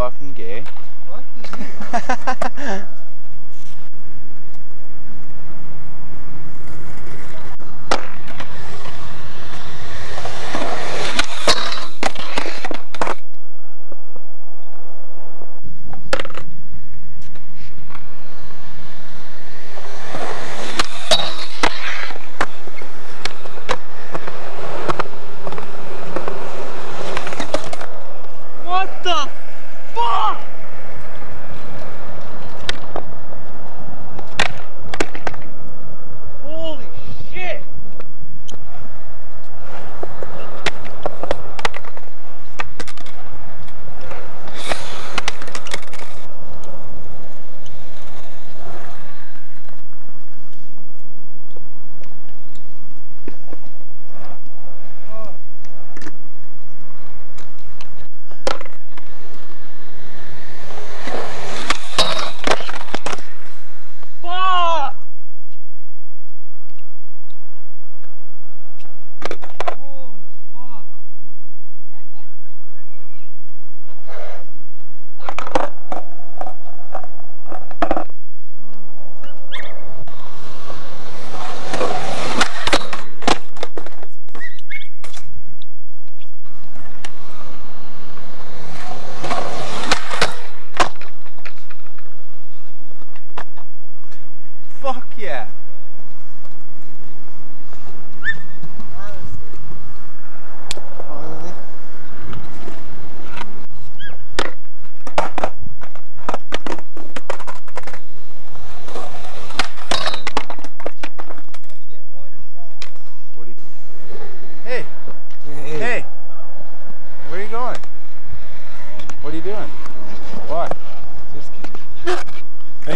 fucking gay? what the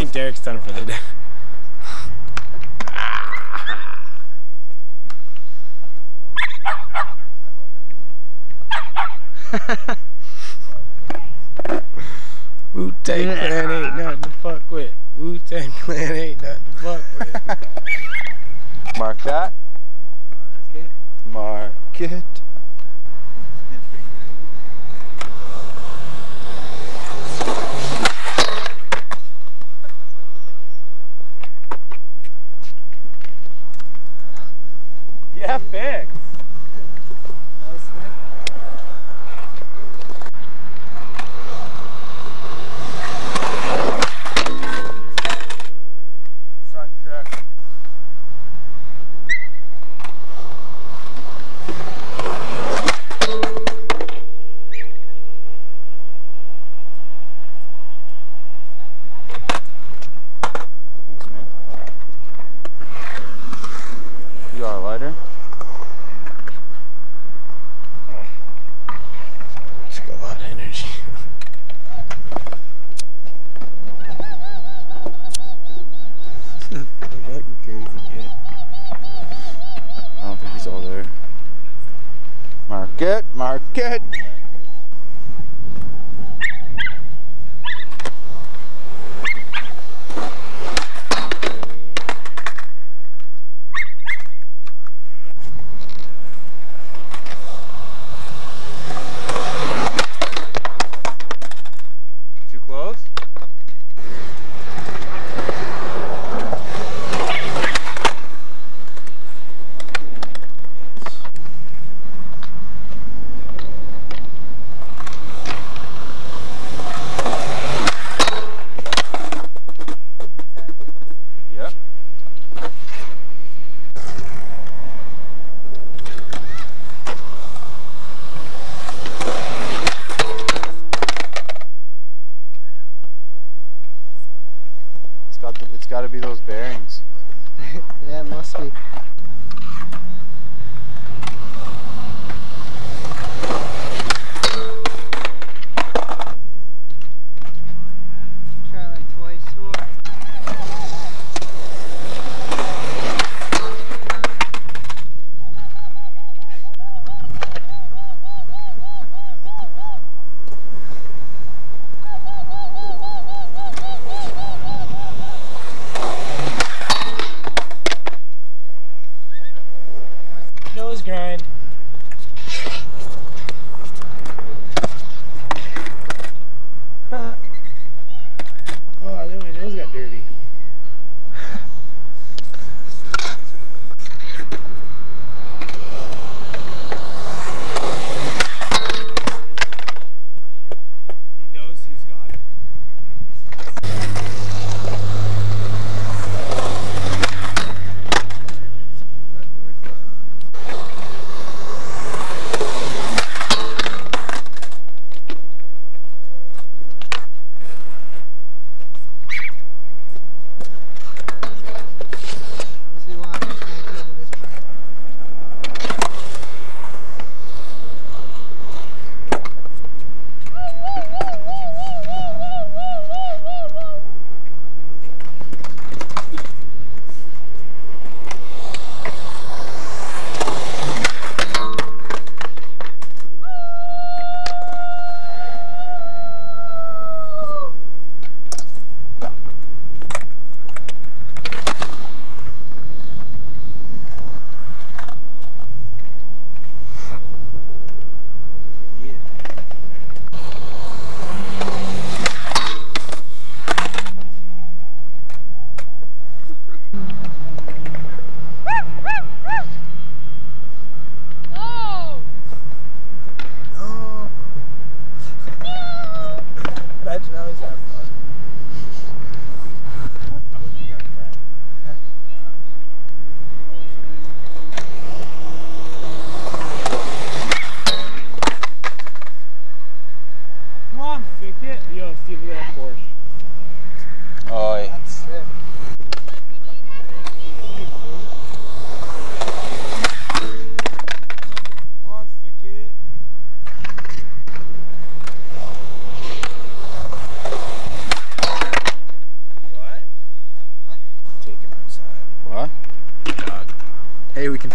think Derek's done for the day. Wu Tang Clan ain't nothing to fuck with. Wu Tang Clan ain't nothing to fuck with. Mark that. Mark it. Yeah, fix. Front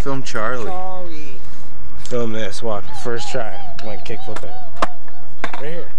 Film Charlie. Charlie. Film this. Walk. First try. Like kickflip it. Right here.